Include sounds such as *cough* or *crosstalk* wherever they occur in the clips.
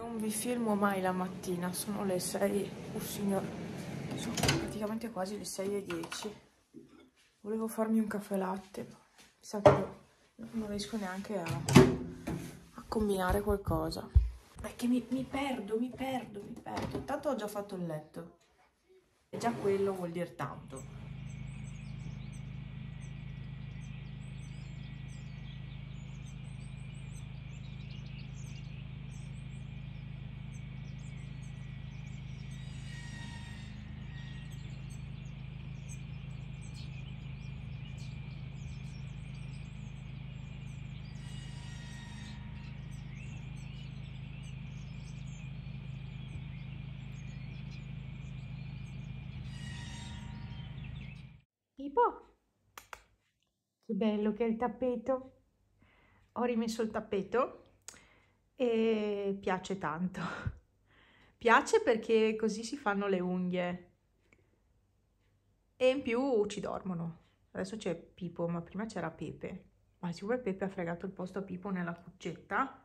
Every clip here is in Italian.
non vi filmo mai la mattina, sono le 6, oh signor, sono praticamente quasi le 6 e 10. Volevo farmi un caffè latte, ma mi sa che non riesco neanche a, a combinare qualcosa. Perché mi, mi perdo, mi perdo, mi perdo. Intanto ho già fatto il letto. E già quello vuol dire tanto. Tipo, che bello che è il tappeto. Ho rimesso il tappeto e piace tanto. Piace perché così si fanno le unghie e in più ci dormono. Adesso c'è Pipo, ma prima c'era Pepe. Ma siccome Pepe ha fregato il posto a Pipo nella cuccetta,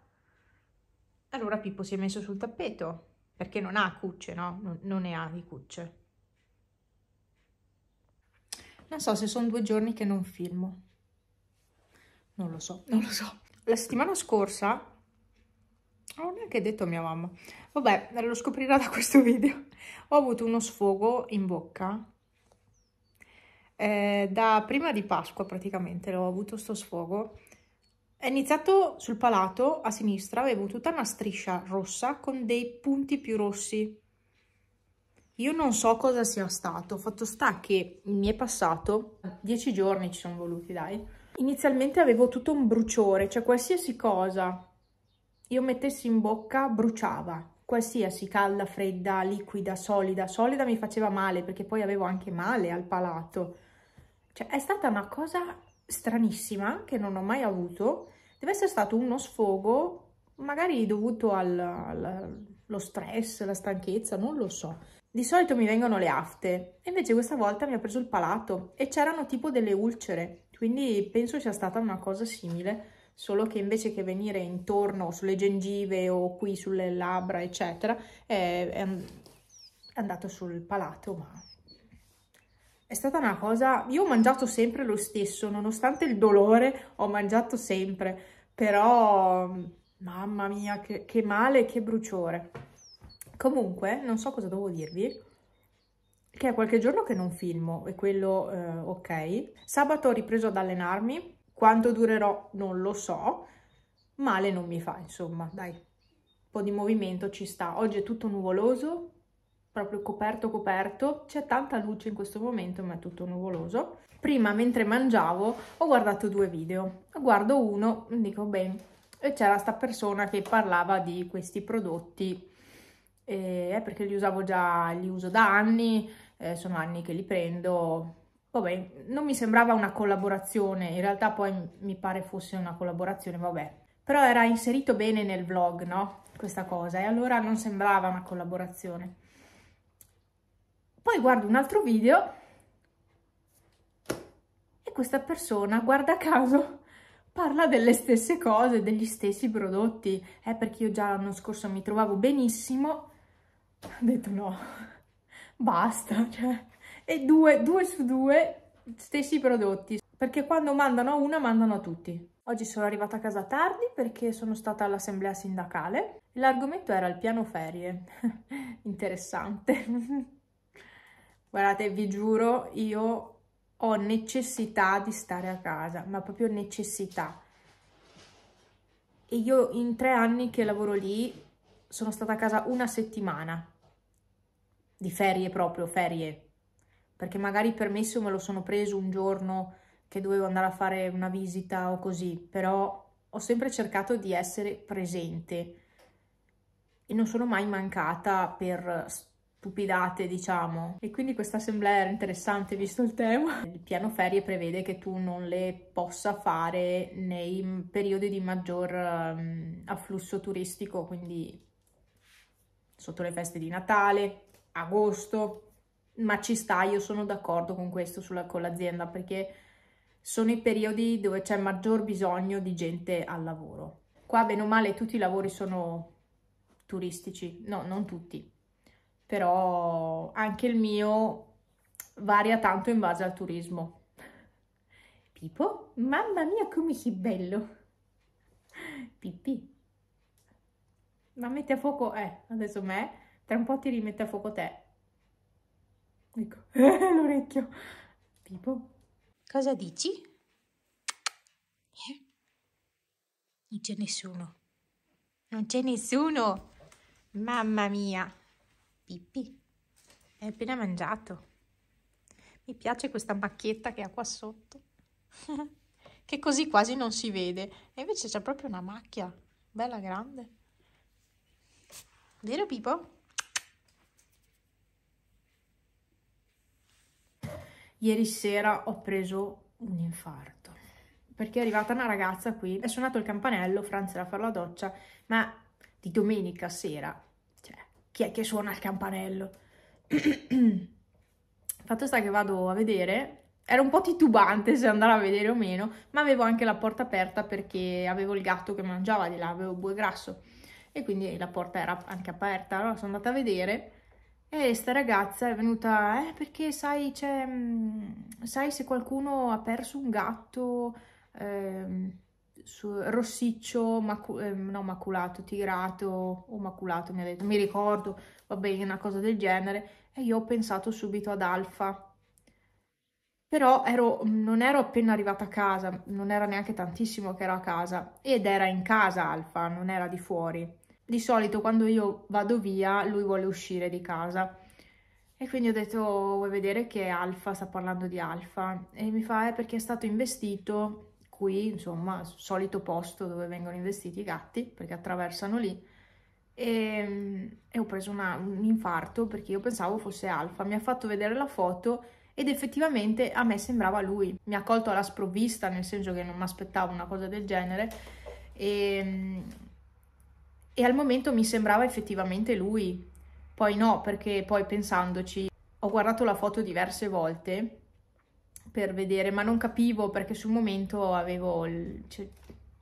allora Pippo si è messo sul tappeto, perché non ha cucce, no? Non, non ne ha di cucce. Non so se sono due giorni che non filmo. Non lo so, non lo so. La settimana scorsa, non ho neanche detto a mia mamma, vabbè, lo scoprirà da questo video, ho avuto uno sfogo in bocca. Eh, da prima di Pasqua praticamente l'ho avuto sto sfogo. È iniziato sul palato a sinistra, avevo tutta una striscia rossa con dei punti più rossi io non so cosa sia stato, fatto sta che mi è passato, dieci giorni ci sono voluti dai, inizialmente avevo tutto un bruciore, cioè qualsiasi cosa io mettessi in bocca bruciava, qualsiasi calda, fredda, liquida, solida, solida mi faceva male perché poi avevo anche male al palato, cioè è stata una cosa stranissima che non ho mai avuto, deve essere stato uno sfogo magari dovuto allo stress, alla stanchezza, non lo so. Di solito mi vengono le afte, invece questa volta mi ha preso il palato e c'erano tipo delle ulcere, quindi penso sia stata una cosa simile, solo che invece che venire intorno sulle gengive o qui sulle labbra, eccetera, è, è andato sul palato, ma è stata una cosa... Io ho mangiato sempre lo stesso, nonostante il dolore ho mangiato sempre, però mamma mia che, che male, che bruciore. Comunque, non so cosa devo dirvi, che è qualche giorno che non filmo, e quello eh, ok. Sabato ho ripreso ad allenarmi, quanto durerò non lo so, male non mi fa, insomma, dai, un po' di movimento ci sta. Oggi è tutto nuvoloso, proprio coperto coperto, c'è tanta luce in questo momento, ma è tutto nuvoloso. Prima, mentre mangiavo, ho guardato due video. Guardo uno, dico, bene, e c'era sta persona che parlava di questi prodotti eh, perché li usavo già, li uso da anni, eh, sono anni che li prendo, vabbè, non mi sembrava una collaborazione, in realtà poi mi pare fosse una collaborazione, vabbè, però era inserito bene nel vlog, no? Questa cosa, e allora non sembrava una collaborazione. Poi guardo un altro video e questa persona, guarda caso, parla delle stesse cose, degli stessi prodotti, è eh, perché io già l'anno scorso mi trovavo benissimo ho detto no, basta, cioè, e due, due su due stessi prodotti, perché quando mandano a una mandano a tutti. Oggi sono arrivata a casa tardi perché sono stata all'assemblea sindacale l'argomento era il piano ferie. *laughs* Interessante. Guardate, vi giuro, io ho necessità di stare a casa, ma proprio necessità. E io in tre anni che lavoro lì sono stata a casa una settimana di ferie proprio, ferie, perché magari il permesso me lo sono preso un giorno che dovevo andare a fare una visita o così, però ho sempre cercato di essere presente e non sono mai mancata per stupidate, diciamo. E quindi questa assemblea era interessante visto il tema. Il piano ferie prevede che tu non le possa fare nei periodi di maggior um, afflusso turistico, quindi sotto le feste di Natale, agosto, ma ci sta, io sono d'accordo con questo sulla, con l'azienda perché sono i periodi dove c'è maggior bisogno di gente al lavoro. Qua bene o male tutti i lavori sono turistici, no, non tutti, però anche il mio varia tanto in base al turismo. Pippo, mamma mia come sei bello! Pippi, ma metti a fuoco, eh, adesso me, tra un po' ti rimette a fuoco te. Ecco, *laughs* l'orecchio. Pippo, cosa dici? Eh? Non c'è nessuno. Non c'è nessuno. Mamma mia. Pippi, hai appena mangiato. Mi piace questa macchietta che ha qua sotto. *laughs* che così quasi non si vede. E invece c'è proprio una macchia. Bella grande. Vero Pippo? Ieri sera ho preso un infarto perché è arrivata una ragazza qui, è suonato il campanello, Franz era a fare la doccia, ma di domenica sera, cioè, chi è che suona il campanello? *clears throat* Fatto sta che vado a vedere, ero un po' titubante se andare a vedere o meno, ma avevo anche la porta aperta perché avevo il gatto che mangiava di là, avevo bue grasso e quindi la porta era anche aperta, allora sono andata a vedere e sta ragazza è venuta, eh, perché sai, c'è, mm, sai se qualcuno ha perso un gatto eh, su, rossiccio, macu eh, no maculato, tigrato o maculato, mi ha detto, mi ricordo, va bene, una cosa del genere, e io ho pensato subito ad Alfa. Però ero, non ero appena arrivata a casa, non era neanche tantissimo che ero a casa, ed era in casa Alfa, non era di fuori. Di solito quando io vado via, lui vuole uscire di casa. E quindi ho detto, vuoi vedere che Alfa sta parlando di Alfa? E mi fa, è eh, perché è stato investito qui, insomma, solito posto dove vengono investiti i gatti, perché attraversano lì, e, e ho preso una, un infarto perché io pensavo fosse Alfa. Mi ha fatto vedere la foto ed effettivamente a me sembrava lui. Mi ha colto alla sprovvista, nel senso che non mi aspettavo una cosa del genere, e, e al momento mi sembrava effettivamente lui. Poi no, perché poi pensandoci, ho guardato la foto diverse volte per vedere, ma non capivo perché sul momento avevo il, cioè,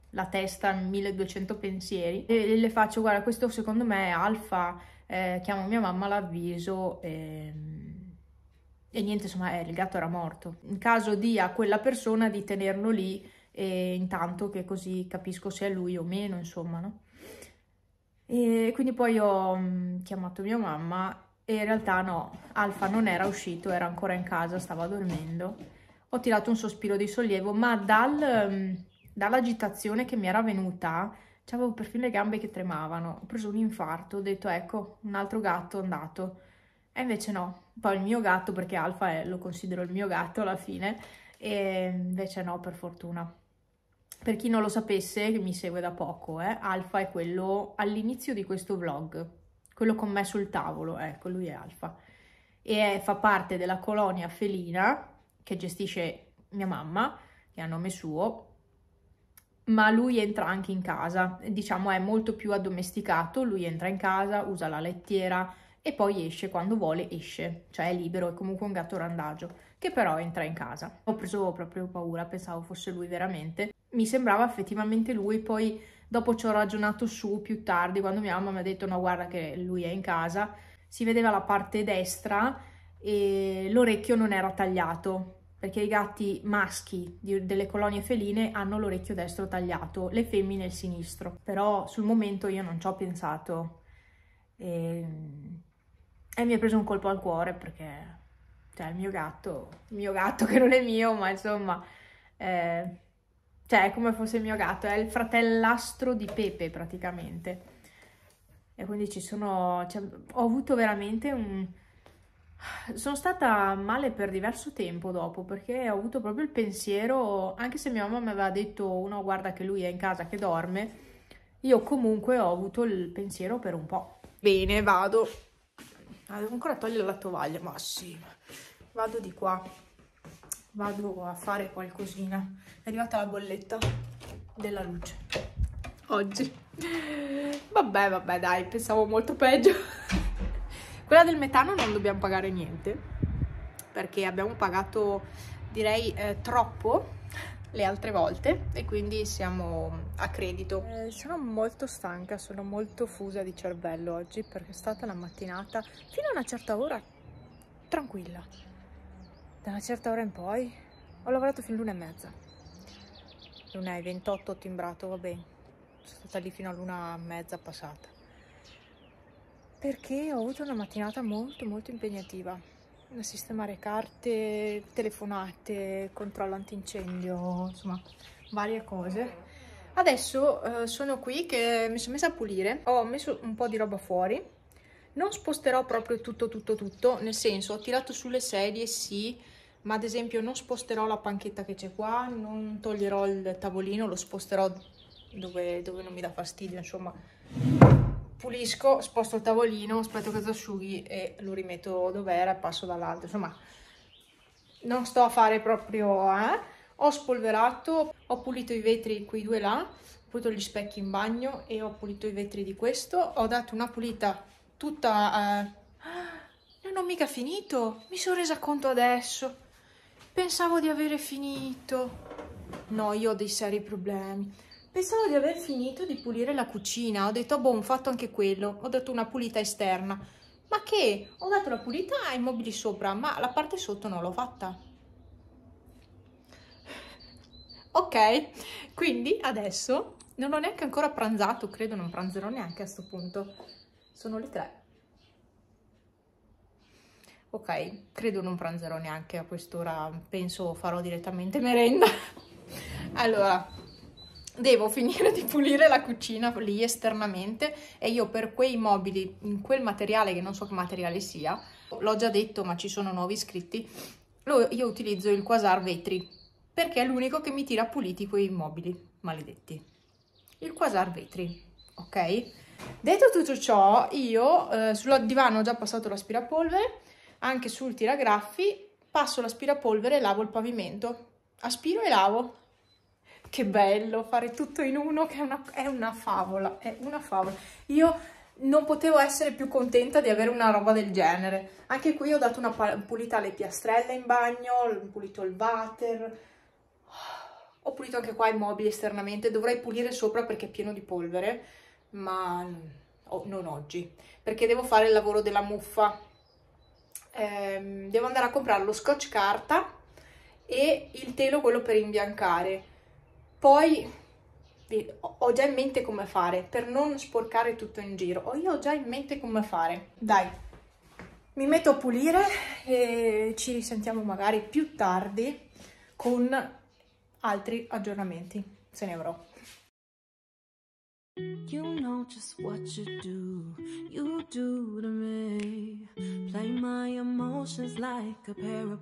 la testa in 1200 pensieri e le faccio, guarda, questo secondo me è alfa, eh, chiamo mia mamma, l'avviso e, e niente, insomma, eh, il gatto era morto. In caso di a quella persona di tenerlo lì e intanto che così capisco se è lui o meno, insomma, no? E quindi poi ho mm, chiamato mia mamma e in realtà no, Alfa non era uscito, era ancora in casa, stava dormendo ho tirato un sospiro di sollievo, ma dal, mm, dall'agitazione che mi era venuta, avevo perfino le gambe che tremavano, ho preso un infarto, ho detto ecco, un altro gatto è andato. E invece no, poi il mio gatto, perché Alfa lo considero il mio gatto alla fine, e invece no, per fortuna. Per chi non lo sapesse, che mi segue da poco, eh, Alfa è quello all'inizio di questo vlog, quello con me sul tavolo, ecco, lui è Alfa. E è, fa parte della colonia felina che gestisce mia mamma, che ha nome suo, ma lui entra anche in casa, diciamo è molto più addomesticato, lui entra in casa, usa la lettiera e poi esce quando vuole, esce, cioè è libero, è comunque un gatto randagio, che però entra in casa. Ho preso proprio paura, pensavo fosse lui veramente, mi sembrava effettivamente lui, poi dopo ci ho ragionato su più tardi, quando mia mamma mi ha detto no guarda che lui è in casa, si vedeva la parte destra e l'orecchio non era tagliato perché i gatti maschi di, delle colonie feline hanno l'orecchio destro tagliato, le femmine il sinistro. Però sul momento io non ci ho pensato e, e mi è preso un colpo al cuore perché cioè il mio gatto, il mio gatto che non è mio, ma insomma, eh, cioè è come fosse il mio gatto, è il fratellastro di Pepe praticamente. E quindi ci sono, cioè, ho avuto veramente un, sono stata male per diverso tempo dopo perché ho avuto proprio il pensiero, anche se mia mamma mi aveva detto uno guarda che lui è in casa che dorme, io comunque ho avuto il pensiero per un po'. Bene, vado. Ah, devo ancora togliere la tovaglia, ma sì, vado di qua, vado a fare qualcosina. È arrivata la bolletta della luce oggi. Vabbè, vabbè, dai, pensavo molto peggio. *laughs* Quella del metano non dobbiamo pagare niente, perché abbiamo pagato, direi, eh, troppo le altre volte e quindi siamo a credito. Eh, sono molto stanca, sono molto fusa di cervello oggi perché è stata una mattinata fino a una certa ora tranquilla. Da una certa ora in poi ho lavorato fino all'una e mezza. L'una e 28 ho timbrato, va bene. Sono stata lì fino all'una e mezza passata. Perché ho avuto una mattinata molto molto impegnativa sistemare carte, telefonate, controllo antincendio, insomma varie cose. Adesso eh, sono qui che mi sono messa a pulire, ho messo un po' di roba fuori, non sposterò proprio tutto tutto tutto, nel senso ho tirato sulle sedie sì, ma ad esempio non sposterò la panchetta che c'è qua, non toglierò il tavolino, lo sposterò dove, dove non mi dà fastidio, insomma pulisco, sposto il tavolino, aspetto che si asciughi e lo rimetto dove era e passo dall'altro. Insomma, non sto a fare proprio... Eh? Ho spolverato, ho pulito i vetri, quei due là, ho pulito gli specchi in bagno e ho pulito i vetri di questo. Ho dato una pulita tutta... Eh... *gasps* Non ho mica finito, mi sono resa conto adesso. Pensavo di avere finito. No, io ho dei seri problemi. Pensavo di aver finito di pulire la cucina, ho detto, boh, ho fatto anche quello, ho dato una pulita esterna. Ma che? Ho dato la pulita ai mobili sopra, ma la parte sotto non l'ho fatta. Ok, quindi adesso non ho neanche ancora pranzato, credo non pranzerò neanche a questo punto. Sono le tre. Ok, credo non pranzerò neanche a quest'ora, penso farò direttamente merenda. *laughs* allora, devo finire di pulire la cucina lì esternamente e io per quei mobili, in quel materiale che non so che materiale sia, l'ho già detto ma ci sono nuovi iscritti, io utilizzo il Quasar Vetri perché è l'unico che mi tira puliti quei mobili maledetti. Il Quasar Vetri, ok? Detto tutto ciò, io eh, sul divano ho già passato l'aspirapolvere, anche sul tiragraffi passo l'aspirapolvere e lavo il pavimento. Aspiro e lavo, che bello fare tutto in uno, che è una, è una favola, è una favola. Io non potevo essere più contenta di avere una roba del genere. Anche qui ho dato una pulita alle piastrelle in bagno, ho pulito il water, ho pulito anche qua i mobili esternamente, dovrei pulire sopra perché è pieno di polvere, ma oh, non oggi, perché devo fare il lavoro della muffa. Eh, devo andare a comprare lo scotch carta e il telo quello per imbiancare poi ho già in mente come fare per non sporcare tutto in giro. Ho io ho già in mente come fare. Dai, mi metto a pulire e ci risentiamo magari più tardi con altri aggiornamenti. Se ne avrò. You know just what you do, you do to me. Play my emotions like a pair of